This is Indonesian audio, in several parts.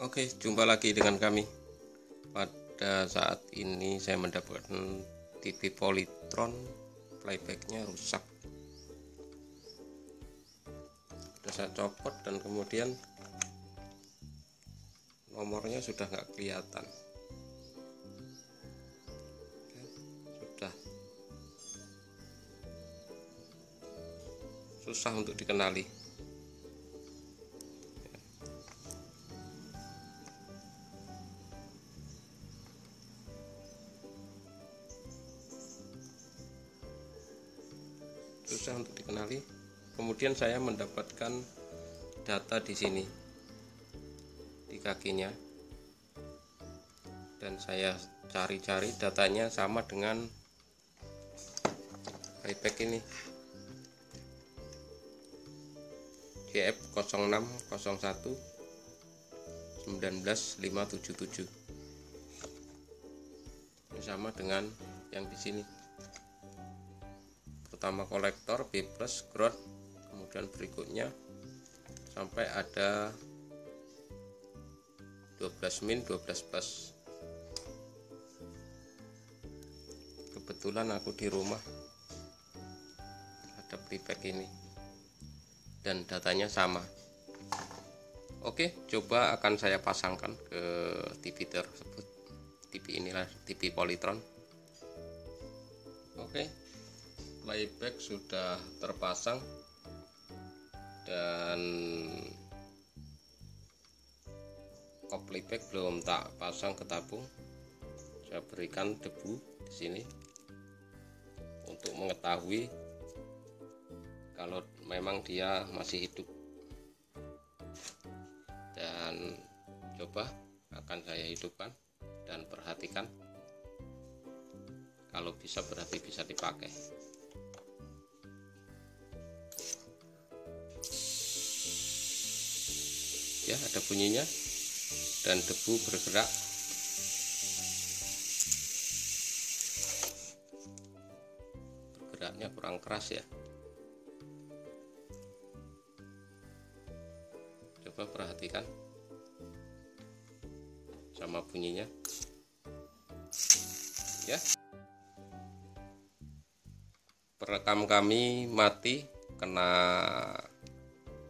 Oke, jumpa lagi dengan kami. Pada saat ini saya mendapatkan TV Polytron playbacknya rusak. Sudah saya copot dan kemudian nomornya sudah nggak kelihatan. Sudah susah untuk dikenali. Susah untuk dikenali. Kemudian saya mendapatkan data di sini di kakinya. Dan saya cari-cari datanya sama dengan iPad ini. GF 0601 19577 ini sama dengan yang di sini pertama kolektor B plus ground kemudian berikutnya sampai ada 12 min 12 plus kebetulan aku di rumah ada playback ini dan datanya sama. Oke coba akan saya pasangkan ke TV tersebut. TV inilah TV Polytron. Oke playback sudah terpasang dan kop playback belum tak pasang ke tabung saya berikan debu di sini untuk mengetahui kalau memang dia masih hidup. Dan coba akan saya hidupkan dan perhatikan. Kalau bisa berarti bisa dipakai ya ada bunyinya. Dan debu bergerak. Bergeraknya kurang keras ya. Coba perhatikan. Sama bunyinya. Ya. Perekam kami mati kena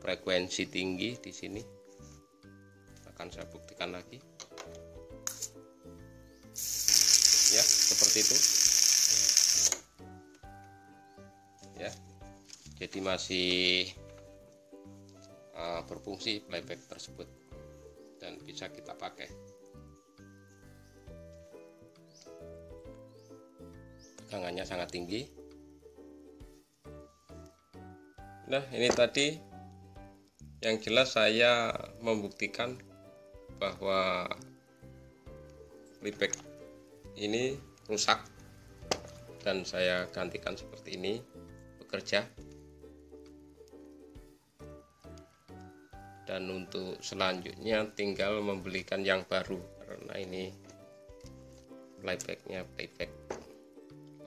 frekuensi tinggi di sini akan saya buktikan lagi. Ya seperti itu. Ya jadi masih uh, berfungsi playback tersebut dan bisa kita pakai. Tegangannya sangat tinggi. Nah ini tadi yang jelas saya membuktikan bahwa playback ini rusak dan saya gantikan seperti ini bekerja. Dan untuk selanjutnya tinggal membelikan yang baru karena ini playbacknya playback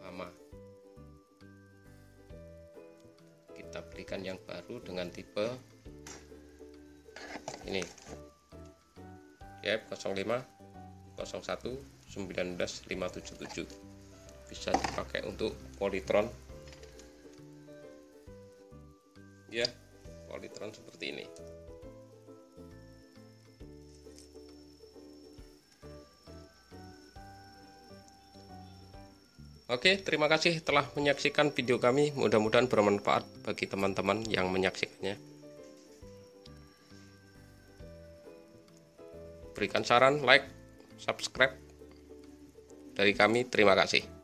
lama. Kita belikan yang baru dengan tipe ini YF 05 01 19577 bisa dipakai untuk polytron ya polytron seperti ini Oke, terima kasih telah menyaksikan video kami. Mudah-mudahan bermanfaat bagi teman-teman yang menyaksikannya. Berikan saran, like, subscribe. Dari kami, terima kasih.